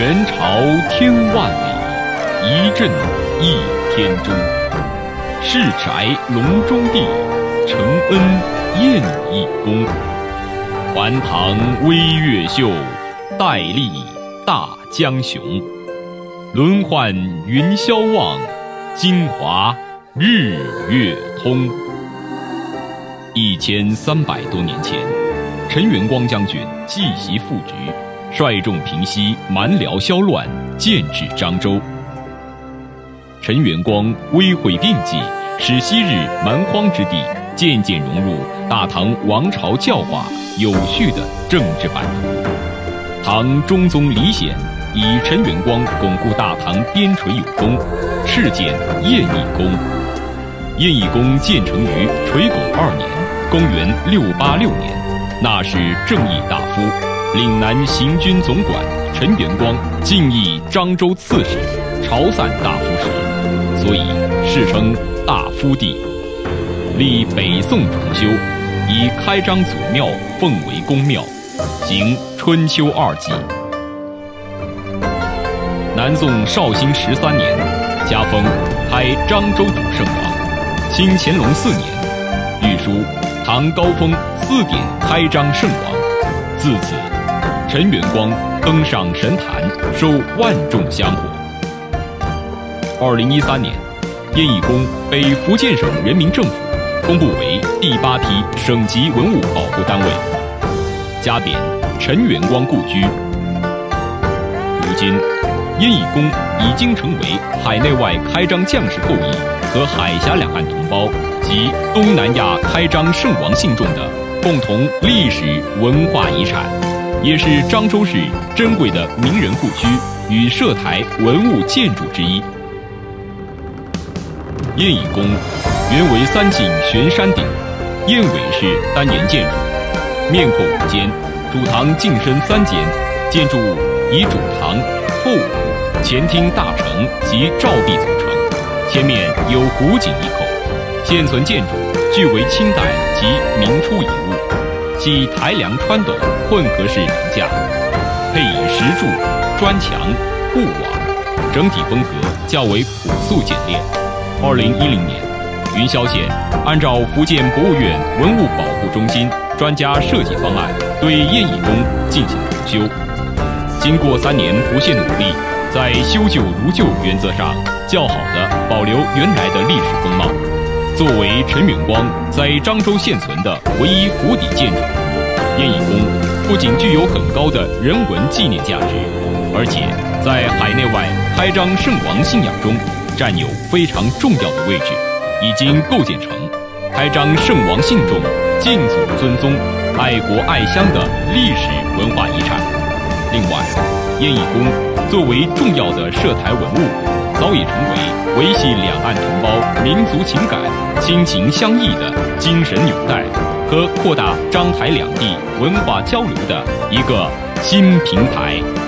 全朝听万里，一镇一天中。市宅隆中地，承恩宴一公。还唐微越秀，戴笠大江雄。轮换云霄望，金华日月通。一千三百多年前，陈元光将军继袭父职。率众平息蛮辽萧乱，建制漳州。陈元光威惠并济，使昔日蛮荒之地渐渐融入大唐王朝教化有序的政治版图。唐中宗李显以陈元光巩固大唐边陲有功，敕建宴义宫。宴义宫建成于垂拱二年（公元686年），那是正义大夫。岭南行军总管陈元光进谥漳州刺史、潮散大夫时，所以世称大夫第。历北宋重修，以开张祖庙奉为公庙，行春秋二季。南宋绍兴十三年，加封开漳州主圣王。清乾隆四年，御书唐高宗四典开张圣王，自此。陈元光登上神坛，受万众香火。二零一三年，宴义宫被福建省人民政府公布为第八批省级文物保护单位，加匾“陈元光故居”。如今，宴义宫已经成为海内外开张将士后裔和海峡两岸同胞及东南亚开张圣王信众的共同历史文化遗产。也是漳州市珍贵的名人故居与社台文物建筑之一。宴义宫原为三进悬山顶，燕尾式单檐建筑，面阔五间，主堂进深三间，建筑物以主堂、后屋、前厅大成及照壁组成，前面有古井一口。现存建筑俱为清代及明初遗物。系台梁穿斗混合式梁架，配以石柱、砖墙、护瓦，整体风格较为朴素简练。二零一零年，云霄县按照福建博物院文物保护中心专家设计方案，对宴义宫进行重修。经过三年不懈努力，在修旧如旧原则上，较好的保留原来的历史风貌。作为陈远光在漳州现存的唯一府邸建筑，宴义宫不仅具有很高的人文纪念价值，而且在海内外开张圣王信仰中占有非常重要的位置，已经构建成开张圣王信众敬祖尊宗、爱国爱乡的历史文化遗产。另外，燕义宫作为重要的涉台文物。早已成为维系两岸同胞民族情感、亲情相依的精神纽带和扩大张台两地文化交流的一个新平台。